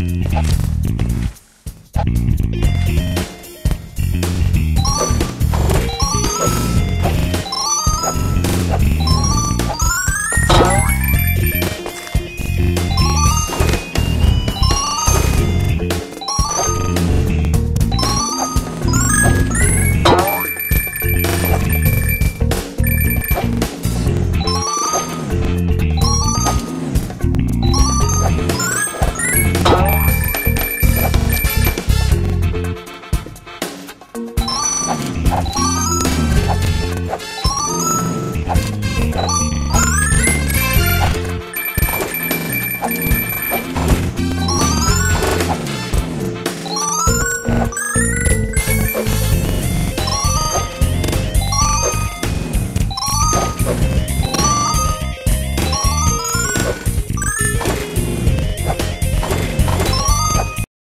Thank you. Thank okay.